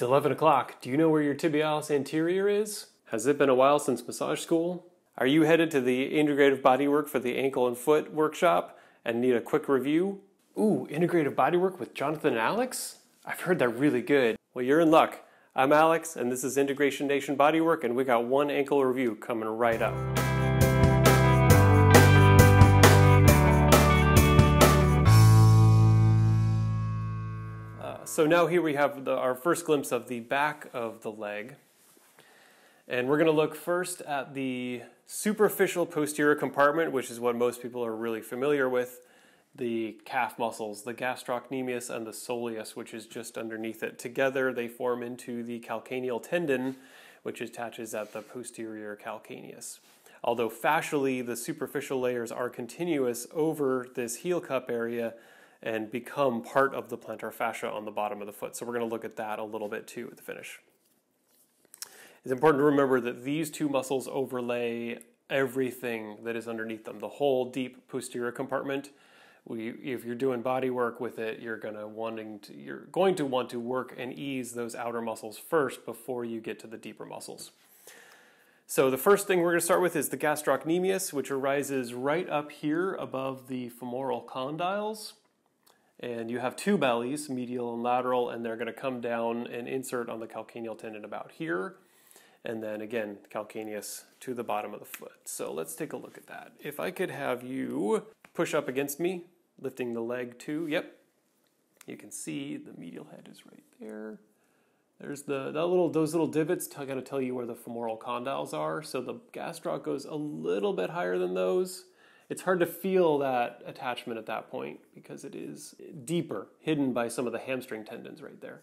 It's 11 o'clock. Do you know where your tibialis anterior is? Has it been a while since massage school? Are you headed to the integrative bodywork for the ankle and foot workshop and need a quick review? Ooh, integrative bodywork with Jonathan and Alex? I've heard they're really good. Well, you're in luck. I'm Alex, and this is Integration Nation Bodywork, and we got one ankle review coming right up. So now here we have the, our first glimpse of the back of the leg. And we're going to look first at the superficial posterior compartment, which is what most people are really familiar with the calf muscles, the gastrocnemius and the soleus, which is just underneath it. Together, they form into the calcaneal tendon, which attaches at the posterior calcaneus. Although fascially, the superficial layers are continuous over this heel cup area and become part of the plantar fascia on the bottom of the foot. So we're going to look at that a little bit too at the finish. It's important to remember that these two muscles overlay everything that is underneath them, the whole deep posterior compartment if you're doing body work with it, you're gonna wanting to, you're going to want to work and ease those outer muscles first before you get to the deeper muscles. So the first thing we're going to start with is the gastrocnemius, which arises right up here above the femoral condyles. And you have two bellies, medial and lateral, and they're going to come down and insert on the calcaneal tendon about here. And then again, calcaneus to the bottom of the foot. So let's take a look at that. If I could have you push up against me, lifting the leg too. Yep. You can see the medial head is right there. There's the that little those little divots kind of tell you where the femoral condyles are. So the gastroc goes a little bit higher than those. It's hard to feel that attachment at that point because it is deeper, hidden by some of the hamstring tendons right there.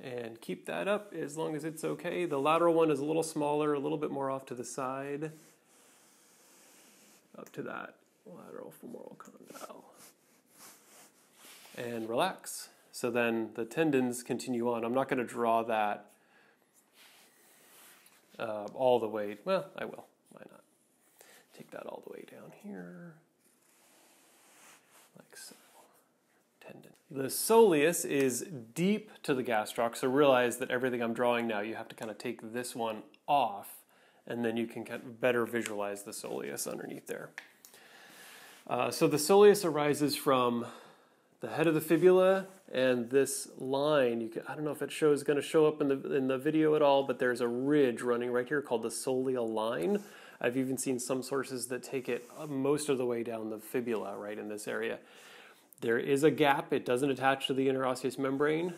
And keep that up as long as it's okay. The lateral one is a little smaller, a little bit more off to the side up to that lateral femoral condyle. And relax. So then the tendons continue on. I'm not going to draw that uh, all the way. Well, I will. Why not? Take that all the way down here. Like so. Tendon. The soleus is deep to the gastroc, so realize that everything I'm drawing now, you have to kind of take this one off and then you can kind of better visualize the soleus underneath there. Uh, so the soleus arises from the head of the fibula and this line. You can, I don't know if it shows going to show up in the in the video at all, but there's a ridge running right here called the soleal line. I've even seen some sources that take it uh, most of the way down the fibula, right in this area. There is a gap. It doesn't attach to the interosseous membrane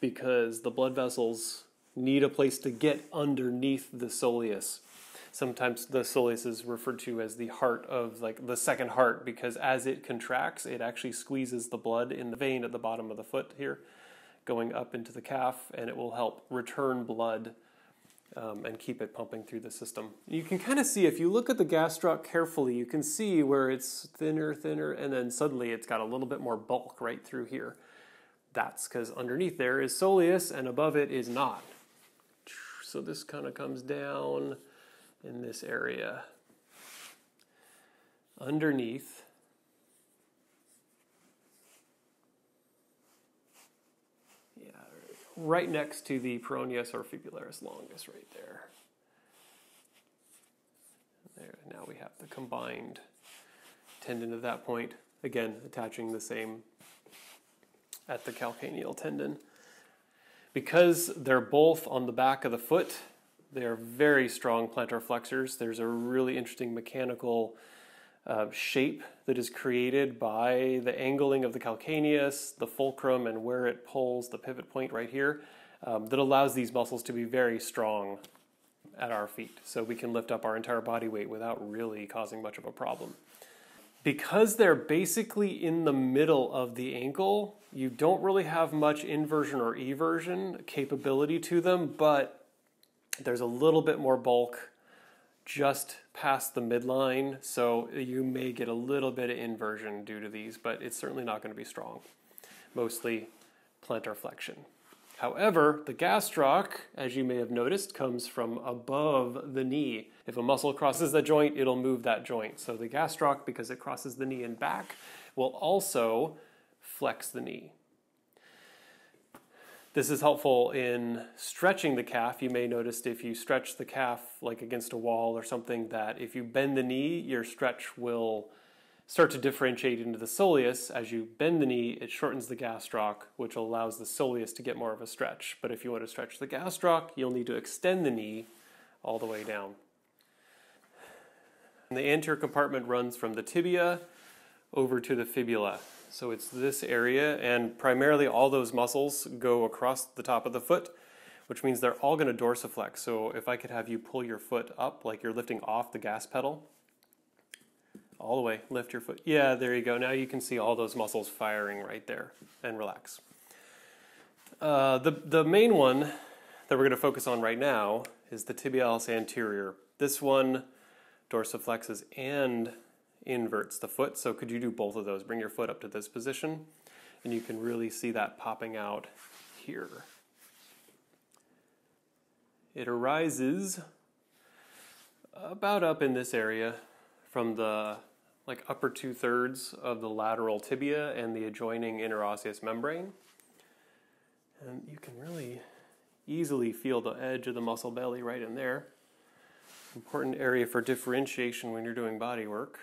because the blood vessels need a place to get underneath the soleus. Sometimes the soleus is referred to as the heart of like the second heart because as it contracts, it actually squeezes the blood in the vein at the bottom of the foot here, going up into the calf, and it will help return blood um, and keep it pumping through the system. You can kind of see if you look at the gas gastroc carefully, you can see where it's thinner, thinner, and then suddenly it's got a little bit more bulk right through here. That's because underneath there is soleus and above it is not. So this kind of comes down in this area. Underneath, yeah, right next to the peroneus or fibularis longus, right there. There, now we have the combined tendon at that point. Again, attaching the same at the calcaneal tendon. Because they're both on the back of the foot, they are very strong plantar flexors. There's a really interesting mechanical uh, shape that is created by the angling of the calcaneus, the fulcrum, and where it pulls the pivot point right here um, that allows these muscles to be very strong at our feet. So we can lift up our entire body weight without really causing much of a problem. Because they're basically in the middle of the ankle, you don't really have much inversion or eversion capability to them, but there's a little bit more bulk just past the midline, so you may get a little bit of inversion due to these, but it's certainly not going to be strong. Mostly plantar flexion. However, the gastroc, as you may have noticed, comes from above the knee. If a muscle crosses the joint, it'll move that joint. So the gastroc, because it crosses the knee and back, will also flex the knee. This is helpful in stretching the calf. You may notice if you stretch the calf like against a wall or something that if you bend the knee, your stretch will start to differentiate into the soleus. As you bend the knee, it shortens the gastroc, which allows the soleus to get more of a stretch. But if you want to stretch the gastroc, you'll need to extend the knee all the way down. And the anterior compartment runs from the tibia over to the fibula. So it's this area, and primarily all those muscles go across the top of the foot, which means they're all going to dorsiflex. So if I could have you pull your foot up like you're lifting off the gas pedal, all the way, lift your foot. Yeah, there you go. Now you can see all those muscles firing right there, and relax. Uh, the, the main one that we're going to focus on right now is the tibialis anterior. This one dorsiflexes and inverts the foot. So could you do both of those? Bring your foot up to this position, and you can really see that popping out here. It arises about up in this area from the like upper two thirds of the lateral tibia and the adjoining interosseous membrane. And you can really easily feel the edge of the muscle belly right in there. Important area for differentiation when you're doing body work.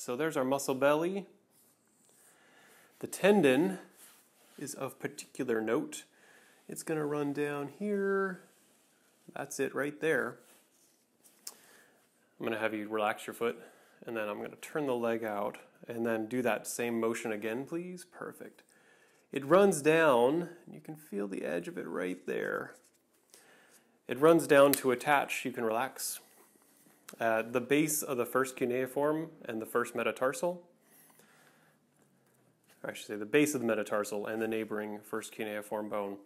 So there's our muscle belly. The tendon is of particular note. It's going to run down here. That's it right there. I'm going to have you relax your foot and then I'm going to turn the leg out and then do that same motion again, please. Perfect. It runs down, and you can feel the edge of it right there. It runs down to attach, you can relax. At the base of the first cuneiform and the first metatarsal, I should say the base of the metatarsal and the neighboring first cuneiform bone.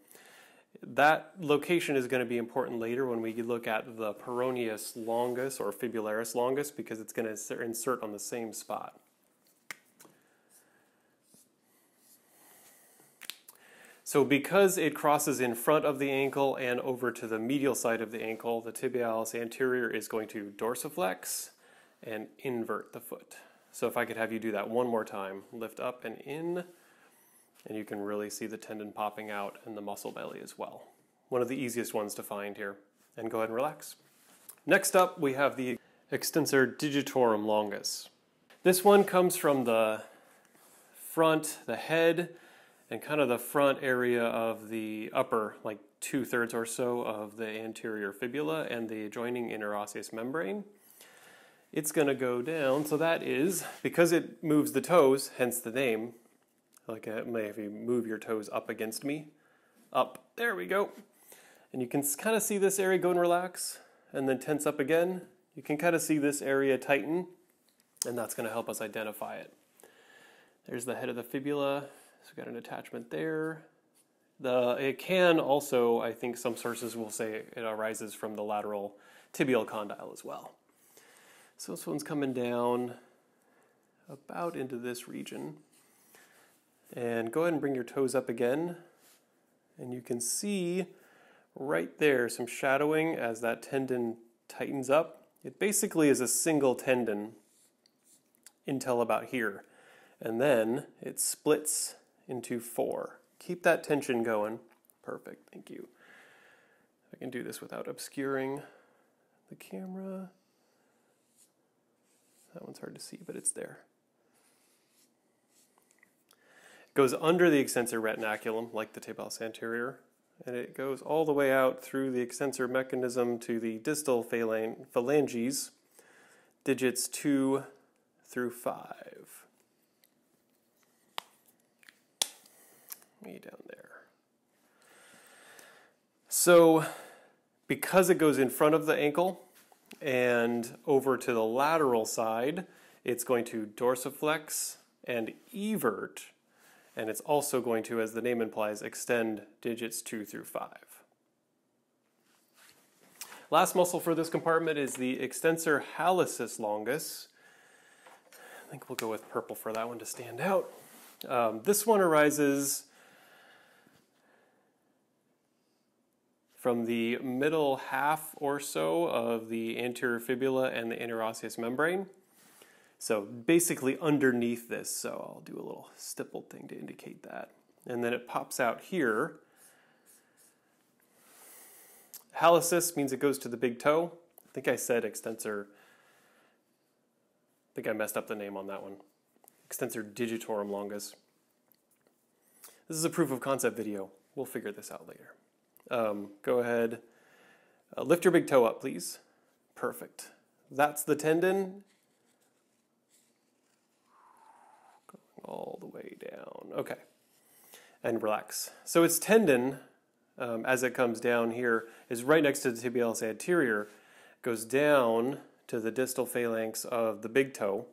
That location is going to be important later when we look at the peroneus longus or fibularis longus because it's going to insert on the same spot. So because it crosses in front of the ankle and over to the medial side of the ankle, the tibialis anterior is going to dorsiflex and invert the foot. So if I could have you do that one more time, lift up and in, and you can really see the tendon popping out and the muscle belly as well. One of the easiest ones to find here. And go ahead and relax. Next up, we have the extensor digitorum longus. This one comes from the front, the head, and kind of the front area of the upper, like two thirds or so of the anterior fibula and the adjoining interosseous membrane. It's going to go down, so that is, because it moves the toes, hence the name, like uh, if you move your toes up against me, up, there we go. And you can kind of see this area go and relax and then tense up again. You can kind of see this area tighten, and that's going to help us identify it. There's the head of the fibula. So we've got an attachment there. The, it can also, I think some sources will say it arises from the lateral tibial condyle as well. So this one's coming down about into this region. And go ahead and bring your toes up again. And you can see right there some shadowing as that tendon tightens up. It basically is a single tendon until about here. And then it splits into four. Keep that tension going. Perfect, thank you. I can do this without obscuring the camera. That one's hard to see, but it's there. It goes under the extensor retinaculum, like the tibialis anterior, and it goes all the way out through the extensor mechanism to the distal phalanges, digits 2 through 5. Me down there. So, because it goes in front of the ankle and over to the lateral side, it's going to dorsiflex and evert, and it's also going to, as the name implies, extend digits 2 through 5. Last muscle for this compartment is the extensor hallucis longus. I think we'll go with purple for that one to stand out. Um, this one arises from the middle half or so of the anterior fibula and the interosseous membrane. So basically underneath this, so I'll do a little stippled thing to indicate that. And then it pops out here hallucis means it goes to the big toe. I think I said extensor. I think I messed up the name on that one. Extensor digitorum longus. This is a proof of concept video. We'll figure this out later. Um, go ahead, uh, lift your big toe up, please. Perfect. That's the tendon. Going all the way down. Okay. And relax. So its tendon, um, as it comes down here, is right next to the tibialis anterior, goes down to the distal phalanx of the big toe.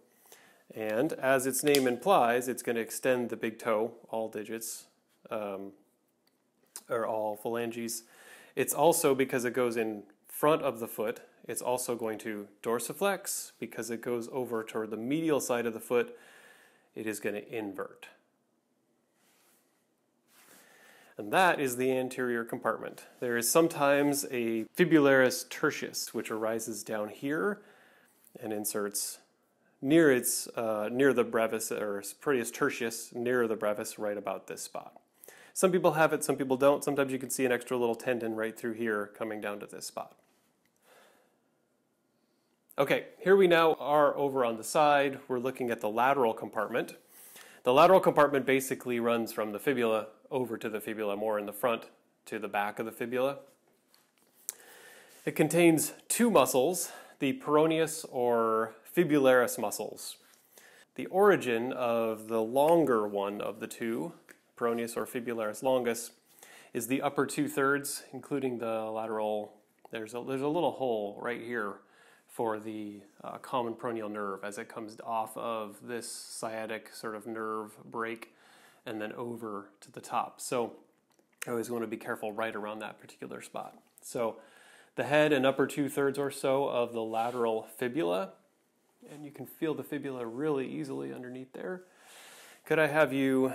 And as its name implies, it's going to extend the big toe, all digits, um, or all phalanges. It's also, because it goes in front of the foot, it's also going to dorsiflex. Because it goes over toward the medial side of the foot, it is going to invert. And that is the anterior compartment. There is sometimes a fibularis tertius, which arises down here and inserts near its uh, near the brevis or peroneus tertius, near the brevis, right about this spot. Some people have it, some people don't. Sometimes you can see an extra little tendon right through here coming down to this spot. Okay, here we now are over on the side. We're looking at the lateral compartment. The lateral compartment basically runs from the fibula over to the fibula, more in the front to the back of the fibula. It contains two muscles, the peroneus or fibularis muscles. The origin of the longer one of the two, peroneus or fibularis longus, is the upper two thirds, including the lateral. There's a, there's a little hole right here for the uh, common peroneal nerve as it comes off of this sciatic sort of nerve break and then over to the top. So I always want to be careful right around that particular spot. So the head and upper two thirds or so of the lateral fibula, and you can feel the fibula really easily underneath there. Could I have you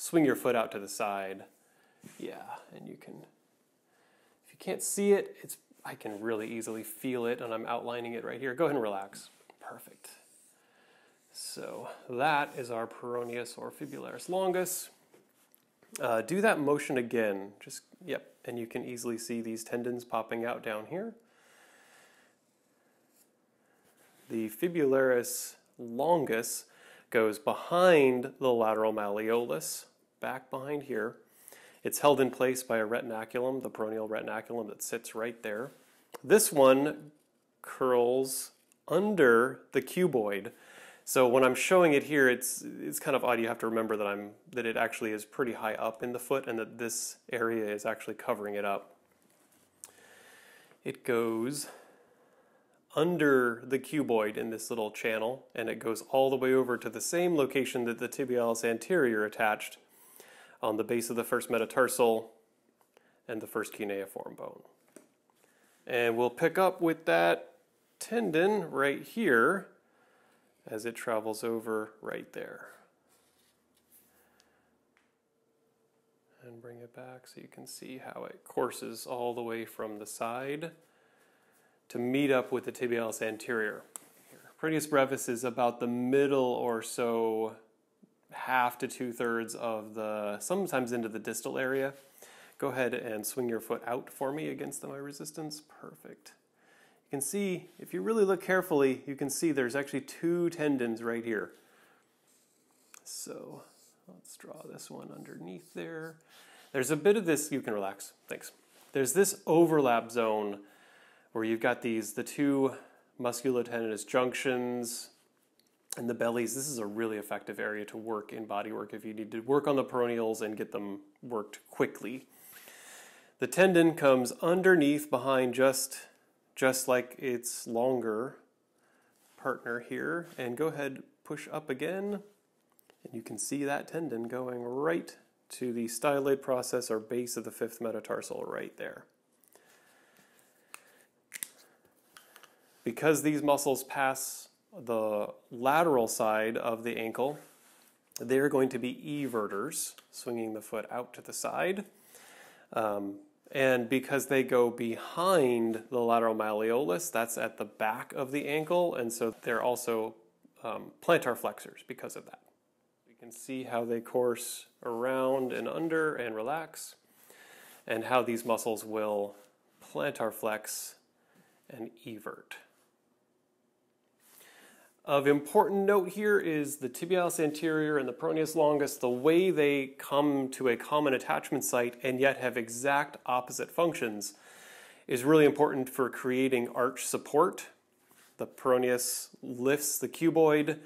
swing your foot out to the side? Yeah, and you can, if you can't see it, it's I can really easily feel it and I'm outlining it right here. Go ahead and relax. Perfect. So that is our peroneus or fibularis longus. Uh, do that motion again. Just, yep, and you can easily see these tendons popping out down here. The fibularis longus goes behind the lateral malleolus, back behind here. It's held in place by a retinaculum, the peroneal retinaculum that sits right there. This one curls under the cuboid. So when I'm showing it here, it's it's kind of odd. You have to remember that I'm that it actually is pretty high up in the foot and that this area is actually covering it up. It goes under the cuboid in this little channel and it goes all the way over to the same location that the tibialis anterior attached on the base of the first metatarsal and the first cuneiform bone. And we'll pick up with that tendon right here as it travels over right there. And bring it back so you can see how it courses all the way from the side to meet up with the tibialis anterior. Peroneus brevis is about the middle or so half to two thirds of the, sometimes into the distal area. Go ahead and swing your foot out for me against my resistance. Perfect. You can see, if you really look carefully, you can see there's actually two tendons right here. So let's draw this one underneath there. There's a bit of this, you can relax, thanks. There's this overlap zone where you've got these, the two musculotendinous junctions, and the bellies, this is a really effective area to work in body work if you need to work on the peroneals and get them worked quickly. The tendon comes underneath behind just, just like its longer partner here. And go ahead, push up again. And you can see that tendon going right to the styloid process or base of the fifth metatarsal right there. Because these muscles pass the lateral side of the ankle, they're going to be everters, swinging the foot out to the side. Um, and because they go behind the lateral malleolus, that's at the back of the ankle, and so they're also um, plantar flexors because of that. You can see how they course around and under and relax, and how these muscles will plantar flex, and evert. Of important note here is the tibialis anterior and the peroneus longus, the way they come to a common attachment site and yet have exact opposite functions is really important for creating arch support. The peroneus lifts the cuboid,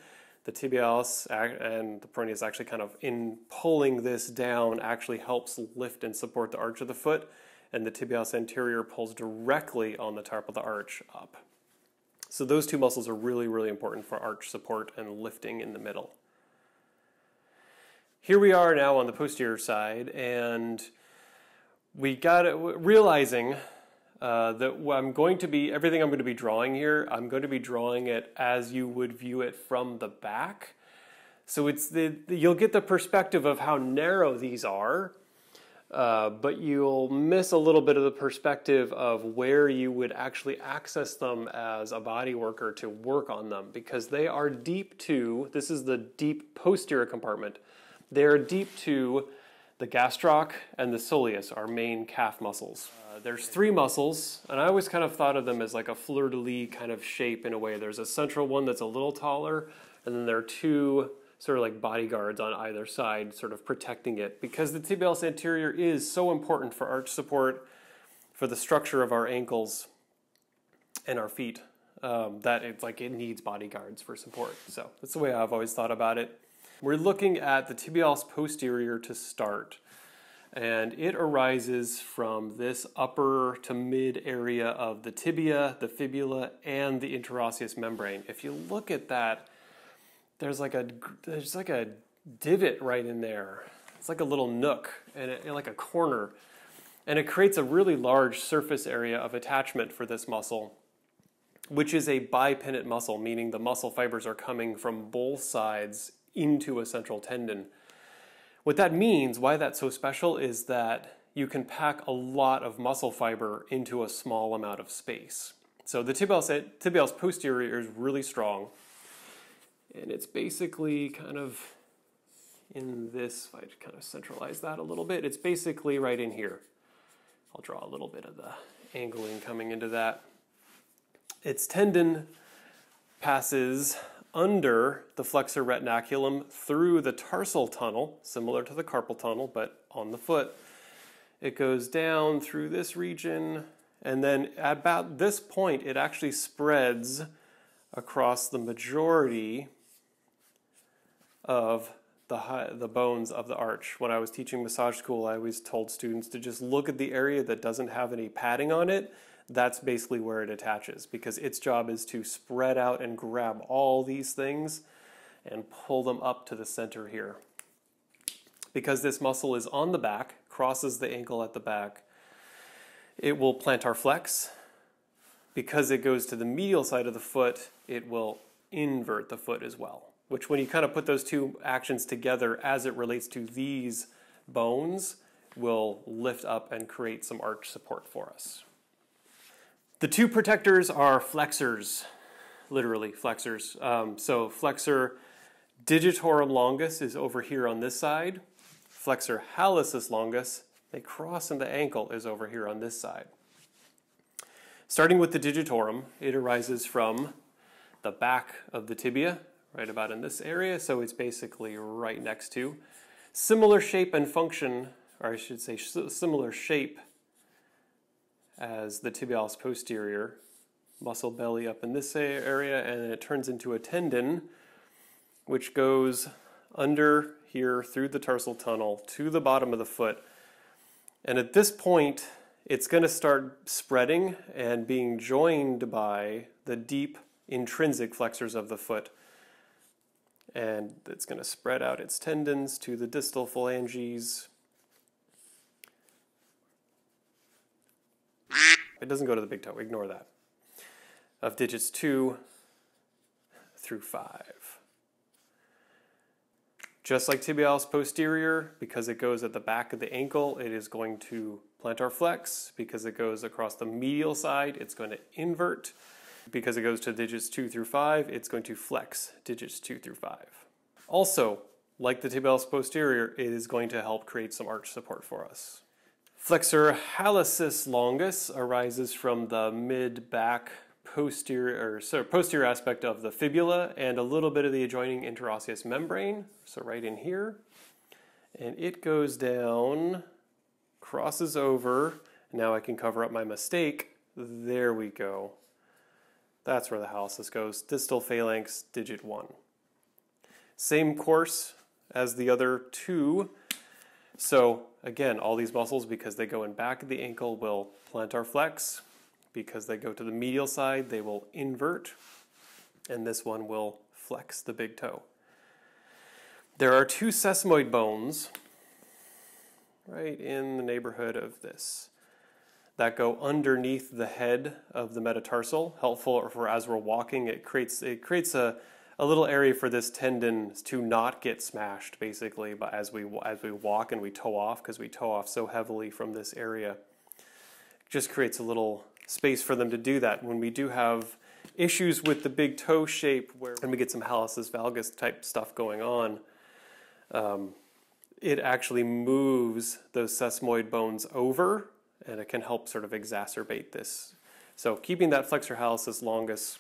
the tibialis and the peroneus actually kind of in pulling this down actually helps lift and support the arch of the foot and the tibialis anterior pulls directly on the top of the arch up. So those two muscles are really, really important for arch support and lifting in the middle. Here we are now on the posterior side, and we got it, realizing uh, that I'm going to be, everything I'm going to be drawing here, I'm going to be drawing it as you would view it from the back. So it's the, you'll get the perspective of how narrow these are, uh, but you'll miss a little bit of the perspective of where you would actually access them as a body worker to work on them because they are deep to, this is the deep posterior compartment, they're deep to the gastroc and the soleus, our main calf muscles. Uh, there's three muscles, and I always kind of thought of them as like a fleur-de-lis kind of shape in a way. There's a central one that's a little taller, and then there are two sort of like bodyguards on either side, sort of protecting it. Because the tibialis anterior is so important for arch support, for the structure of our ankles and our feet, um, that it's like it needs bodyguards for support. So that's the way I've always thought about it. We're looking at the tibialis posterior to start. And it arises from this upper to mid area of the tibia, the fibula, and the interosseous membrane. If you look at that, there's like a there's like a divot right in there. It's like a little nook and, it, like a corner, and it creates a really large surface area of attachment for this muscle, which is a bipinnate muscle, meaning the muscle fibers are coming from both sides into a central tendon. What that means, why that's so special, is that you can pack a lot of muscle fiber into a small amount of space. So the tibialis, tibialis posterior is really strong and it's basically kind of in this, if I kind of centralize that a little bit, it's basically right in here. I'll draw a little bit of the angling coming into that. Its tendon passes under the flexor retinaculum through the tarsal tunnel, similar to the carpal tunnel, but on the foot. It goes down through this region, and then at about this point, it actually spreads across the majority of the, high, the bones of the arch. When I was teaching massage school, I always told students to just look at the area that doesn't have any padding on it. That's basically where it attaches because its job is to spread out and grab all these things and pull them up to the center here. Because this muscle is on the back, crosses the ankle at the back, it will plantar flex. Because it goes to the medial side of the foot, it will invert the foot as well which when you kind of put those two actions together as it relates to these bones, will lift up and create some arch support for us. The two protectors are flexors, literally flexors. Um, so flexor digitorum longus is over here on this side. Flexor hallucis longus, they cross in the ankle, is over here on this side. Starting with the digitorum, it arises from the back of the tibia right about in this area, so it's basically right next to. Similar shape and function, or I should say similar shape as the tibialis posterior, muscle belly up in this area, and it turns into a tendon, which goes under here through the tarsal tunnel to the bottom of the foot. And at this point, it's going to start spreading and being joined by the deep intrinsic flexors of the foot and it's going to spread out its tendons to the distal phalanges. It doesn't go to the big toe, ignore that. Of digits 2 through 5. Just like tibialis posterior, because it goes at the back of the ankle, it is going to plantar flex. Because it goes across the medial side, it's going to invert. Because it goes to digits 2 through 5, it's going to flex digits 2 through 5. Also, like the tibialis posterior, it is going to help create some arch support for us. Flexor hallucis longus arises from the mid back posterior or sorry, posterior aspect of the fibula and a little bit of the adjoining interosseous membrane, so right in here. And it goes down, crosses over. Now I can cover up my mistake. There we go. That's where the hallucis goes. Distal phalanx, digit 1. Same course as the other two. So again, all these muscles, because they go in back of the ankle, will plantar flex. Because they go to the medial side, they will invert. And this one will flex the big toe. There are two sesamoid bones right in the neighborhood of this that go underneath the head of the metatarsal, helpful for as we're walking. It creates it creates a, a little area for this tendon to not get smashed, basically, but as we as we walk and we toe off because we toe off so heavily from this area, it just creates a little space for them to do that. When we do have issues with the big toe shape, where and we get some hallucis valgus type stuff going on um, it actually moves those sesamoid bones over and it can help sort of exacerbate this. So keeping that flexor hallucis longus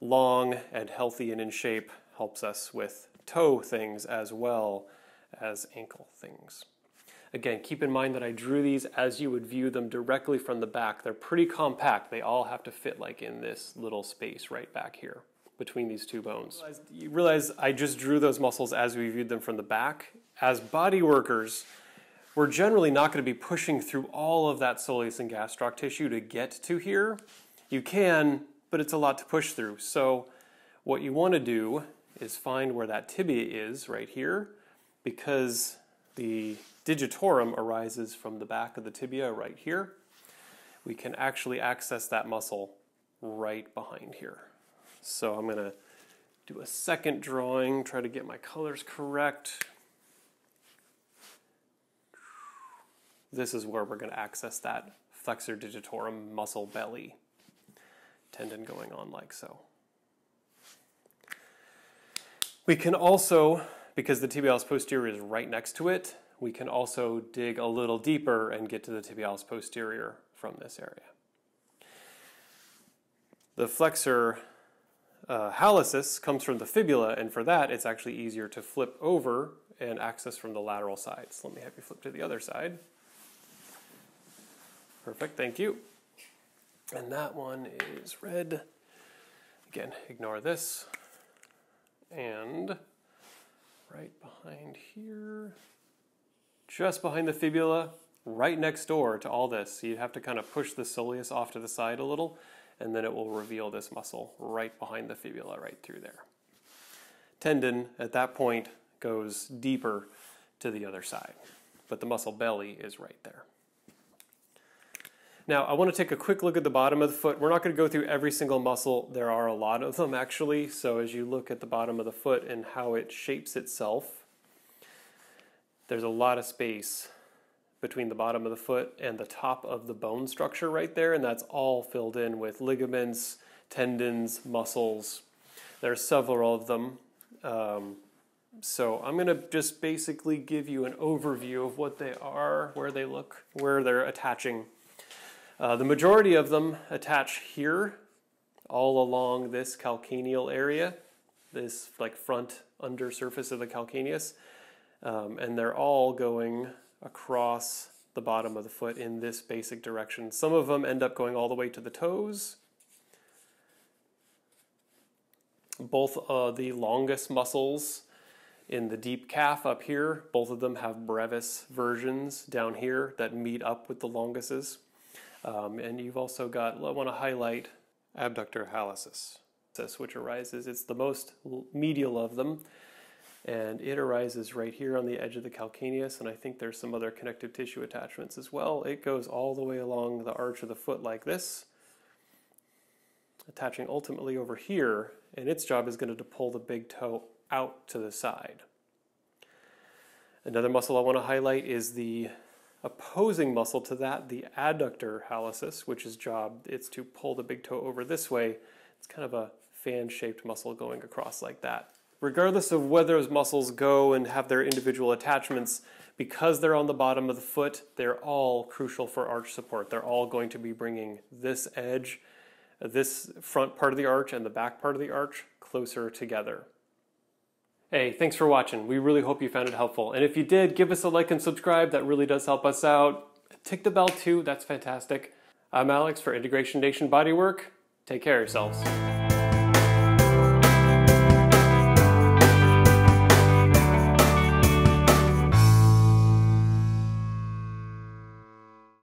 long and healthy and in shape helps us with toe things as well as ankle things. Again, keep in mind that I drew these as you would view them directly from the back. They're pretty compact. They all have to fit like in this little space right back here between these two bones. You realize I just drew those muscles as we viewed them from the back. As body workers, we're generally not going to be pushing through all of that soleus and gastroc tissue to get to here. You can, but it's a lot to push through. So what you want to do is find where that tibia is right here because the digitorum arises from the back of the tibia right here. We can actually access that muscle right behind here. So I'm going to do a second drawing, try to get my colors correct. This is where we're going to access that flexor digitorum muscle belly tendon going on like so. We can also, because the tibialis posterior is right next to it, we can also dig a little deeper and get to the tibialis posterior from this area. The flexor uh, hallucis comes from the fibula, and for that, it's actually easier to flip over and access from the lateral side. So let me have you flip to the other side. Perfect, thank you. And that one is red. Again, ignore this. And right behind here, just behind the fibula, right next door to all this. So you have to kind of push the soleus off to the side a little and then it will reveal this muscle right behind the fibula, right through there. Tendon at that point goes deeper to the other side, but the muscle belly is right there. Now, I want to take a quick look at the bottom of the foot. We're not going to go through every single muscle. There are a lot of them actually. So as you look at the bottom of the foot and how it shapes itself, there's a lot of space between the bottom of the foot and the top of the bone structure right there, and that's all filled in with ligaments, tendons, muscles. There are several of them. Um, so I'm going to just basically give you an overview of what they are, where they look, where they're attaching. Uh, the majority of them attach here, all along this calcaneal area, this like front under surface of the calcaneus, um, and they're all going across the bottom of the foot in this basic direction. Some of them end up going all the way to the toes. Both uh, the longest muscles in the deep calf up here, both of them have brevis versions down here that meet up with the longuses. Um, and you've also got, I want to highlight abductor hallucis, which arises, it's the most medial of them and it arises right here on the edge of the calcaneus and I think there's some other connective tissue attachments as well. It goes all the way along the arch of the foot like this, attaching ultimately over here, and its job is going to pull the big toe out to the side. Another muscle I want to highlight is the opposing muscle to that, the adductor hallucis, which is job it's to pull the big toe over this way. It's kind of a fan-shaped muscle going across like that regardless of where those muscles go and have their individual attachments, because they're on the bottom of the foot, they're all crucial for arch support. They're all going to be bringing this edge, this front part of the arch, and the back part of the arch closer together. Hey, thanks for watching. We really hope you found it helpful. And if you did, give us a like and subscribe. That really does help us out. Tick the bell too. That's fantastic. I'm Alex for Integration Nation Bodywork. Take care of yourselves.